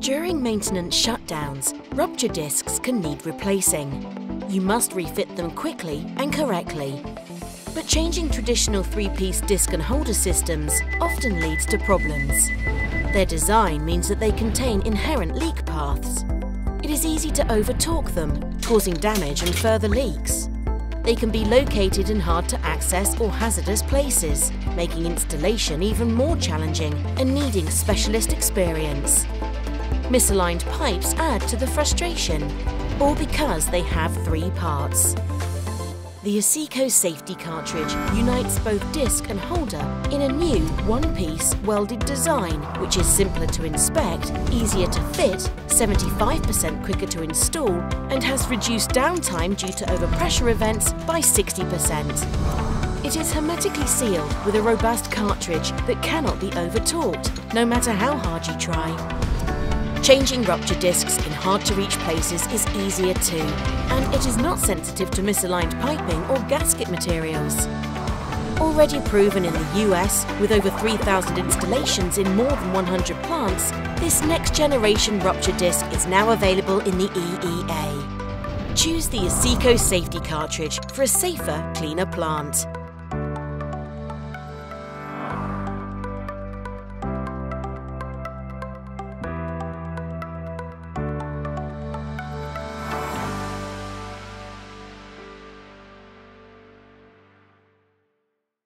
During maintenance shutdowns, rupture discs can need replacing. You must refit them quickly and correctly. But changing traditional three-piece disc and holder systems often leads to problems. Their design means that they contain inherent leak paths. It is easy to over-torque them, causing damage and further leaks. They can be located in hard to access or hazardous places, making installation even more challenging and needing specialist experience. Misaligned pipes add to the frustration, all because they have three parts. The Oseco safety cartridge unites both disc and holder in a new one-piece welded design which is simpler to inspect, easier to fit, 75% quicker to install and has reduced downtime due to overpressure events by 60%. It is hermetically sealed with a robust cartridge that cannot be over-torqued, no matter how hard you try. Changing rupture discs in hard-to-reach places is easier too, and it is not sensitive to misaligned piping or gasket materials. Already proven in the US, with over 3,000 installations in more than 100 plants, this next-generation rupture disc is now available in the EEA. Choose the Oseco safety cartridge for a safer, cleaner plant.